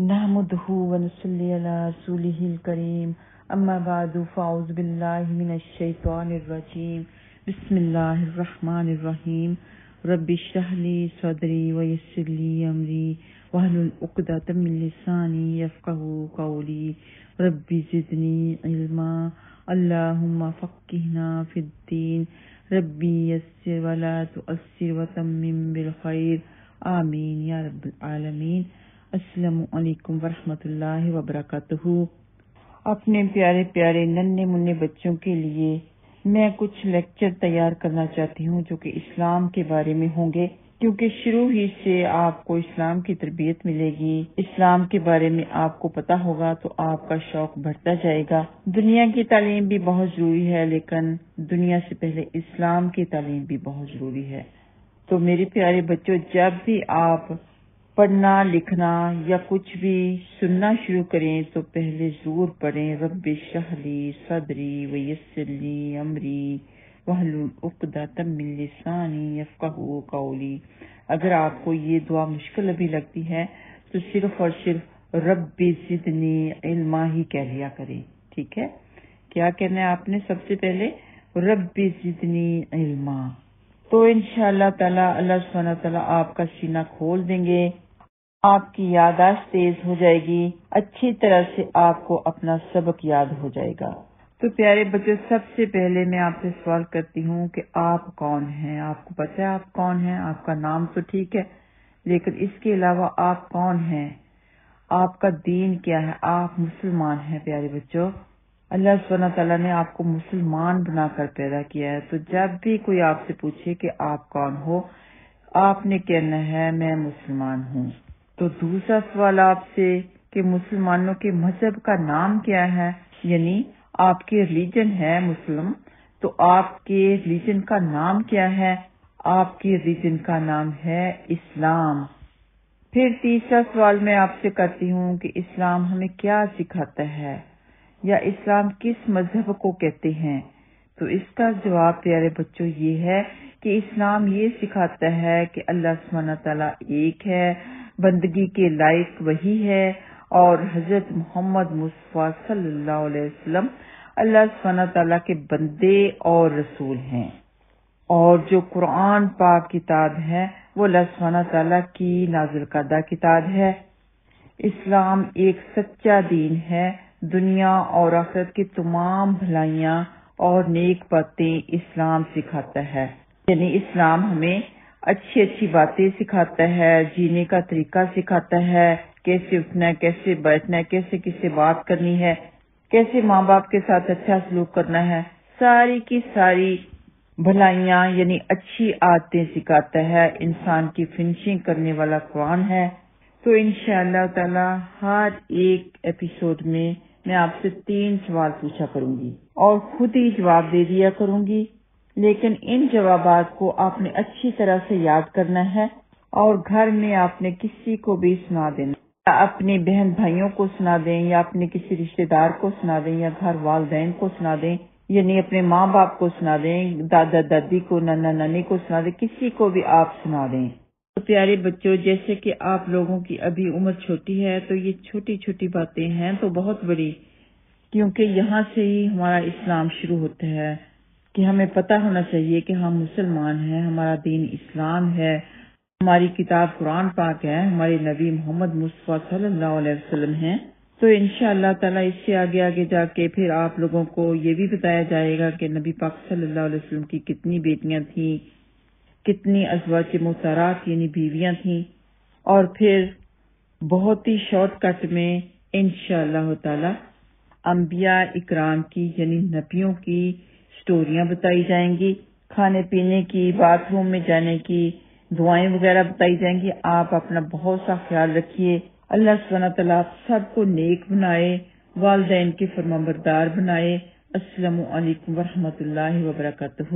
نحمده ونصلي على رسوله الكريم. أما بعد فأعوذ بالله من الشيطان الرجيم. بسم الله الرحمن الرحيم. رب اشرح لي صدري ويسر لي أمري. واحلل عقدة من لساني يفقهوا قولي. رب زدني علما. اللهم فقهنا في الدين. ربي يسر ولا تؤثر وتمم بالخير. آمين يا رب العالمين. السلام علیکم ورحمۃ اللہ وبرکاتہ۔ اپنے پیارے پیارے ننے منے بچوں کے لیے میں کچھ لیکچر تیار کرنا چاہتی ہوں جو کہ اسلام کے بارے میں ہوں گے، کیونکہ شروع ہی سے آپ کو اسلام کی تربیت ملے گی۔ اسلام کے بارے میں آپ کو پتا ہوگا تو آپ کا شوق بڑھتا جائے گا۔ دنیا کی تعلیم بھی بہت ضروری ہے، لیکن دنیا سے پہلے اسلام کی تعلیم بھی بہت ضروری ہے۔ تو میرے پیارے بچوں، جب بھی آپ پڑھنا، لکھنا یا کچھ بھی سننا شروع کریں تو پہلے ضرور پڑھیں، رب شہلی صدری ویسلی امری لسانی قولی۔ اگر آپ کو یہ دعا مشکل ابھی لگتی ہے تو صرف اور صرف رب زدنی علما ہی کہہ لیا کریں۔ ٹھیک ہے؟ کیا کہنا ہے آپ نے سب سے پہلے؟ رب زدنی علما۔ تو ان شاء اللہ اللہ سبحانہ تعالیٰ آپ کا سینہ کھول دیں گے۔ آپ کی یاداشت تیز ہو جائے گی، اچھی طرح سے آپ کو اپنا سبق یاد ہو جائے گا۔ تو پیارے بچے، سب سے پہلے میں آپ سے سوال کرتی ہوں کہ آپ کون ہیں؟ آپ کو پتا ہے آپ کون ہیں؟ آپ کا نام تو ٹھیک ہے، لیکن اس کے علاوہ آپ کون ہیں؟ آپ کا دین کیا ہے؟ آپ مسلمان ہیں پیارے بچوں۔ اللہ سبحانہ تعالیٰ نے آپ کو مسلمان بنا کر پیدا کیا ہے۔ تو جب بھی کوئی آپ سے پوچھے کہ آپ کون ہو، آپ نے کہنا ہے میں مسلمان ہوں۔ تو دوسرا سوال آپ سے کہ مسلمانوں کے مذہب کا نام کیا ہے؟ یعنی آپ کے ریلیجن ہے مسلم، تو آپ کے ریلیجن کا نام کیا ہے؟ آپ کے ریلیجن کا نام ہے اسلام۔ پھر تیسرا سوال میں آپ سے کرتی ہوں کہ اسلام ہمیں کیا سکھاتا ہے؟ یا اسلام کس مذہب کو کہتے ہیں؟ تو اس کا جواب پیارے بچوں یہ ہے کہ اسلام یہ سکھاتا ہے کہ اللہ سبحانہ تعالیٰ ایک ہے بندگی کے لائق وہی ہے اور حضرت محمد مصطفیٰ صلی اللہ علیہ وسلم اللہ سبحانہ تعالیٰ کے بندے اور رسول ہیں۔ اور جو قرآن پاک کتاب ہے، وہ اللہ سبحانہ تعالیٰ کی نازل کردہ کتاب ہے۔ اسلام ایک سچا دین ہے۔ دنیا اور آخرت کی تمام بھلائیاں اور نیک باتیں اسلام سکھاتا ہے۔ یعنی اسلام ہمیں اچھی اچھی باتیں سکھاتا ہے، جینے کا طریقہ سکھاتا ہے، کیسے اٹھنا ہے، کیسے بیٹھنا ہے، کیسے کسے بات کرنی ہے، کیسے ماں باپ کے ساتھ اچھا سلوک کرنا ہے۔ ساری کی ساری بھلائیاں یعنی اچھی عادتیں سکھاتا ہے۔ انسان کی فنشنگ کرنے والا قرآن ہے۔ تو انشاءاللہ اللہ تعالی ہر ایک ایپیسوڈ میں میں آپ سے تین سوال پوچھا کروں گی اور خود ہی جواب دے دیا کروں گی۔ لیکن ان جوابات کو آپ نے اچھی طرح سے یاد کرنا ہے اور گھر میں آپ نے کسی کو بھی سنا دینا یا اپنے بہن بھائیوں کو سنا دیں یا اپنے کسی رشتے دار کو سنا دیں یا گھر والدین کو سنا دیں یعنی اپنے ماں باپ کو سنا دیں، دادا دادی کو نانا نانی کو سنا دیں، کسی کو بھی آپ سنا دیں۔ تو پیارے بچوں، جیسے کہ آپ لوگوں کی ابھی عمر چھوٹی ہے، تو یہ چھوٹی چھوٹی باتیں ہیں تو بہت بڑی، کیونکہ یہاں سے ہی ہمارا اسلام شروع ہوتا ہے۔ کہ ہمیں پتہ ہونا چاہیے کہ ہم مسلمان ہیں، ہمارا دین اسلام ہے، ہماری کتاب قرآن پاک ہے، ہمارے نبی محمد مصطفیٰ صلی اللہ علیہ وسلم ہیں۔ تو ان شاء اللہ تعالیٰ اس سے آگے آگے جا کے پھر آپ لوگوں کو یہ بھی بتایا جائے گا کہ نبی پاک صلی اللہ علیہ وسلم کی کتنی بیٹیاں تھیں، کتنی ازواج محتارات یعنی بیویاں تھیں۔ اور پھر بہت ہی شارٹ کٹ میں ان شاء اللہ تعالی انبیاء اکرام کی یعنی نبیوں کی سٹوریاں بتائی جائیں گی، کھانے پینے کی باتھ روم میں جانے کی، دعائیں وغیرہ بتائی جائیں گی۔ آپ اپنا بہت سا خیال رکھیے۔ اللہ سبحانہ تعالیٰ سب کو نیک بنائے، والدین کے فرما بردار بنائے۔ السلام علیکم ورحمۃ اللہ وبرکاتہ۔